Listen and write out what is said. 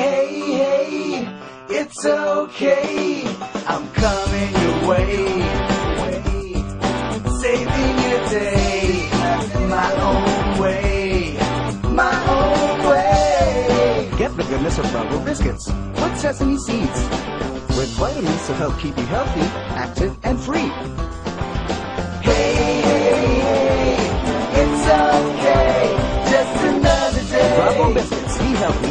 Hey, hey, it's okay. I'm coming your way. Saving your day my own way. My own way. Get the goodness of Rumble biscuits with sesame seeds. With vitamins to help keep you healthy, active, and free. Hey, hey, hey, it's okay. Just another day. Rumble biscuits. Be healthy,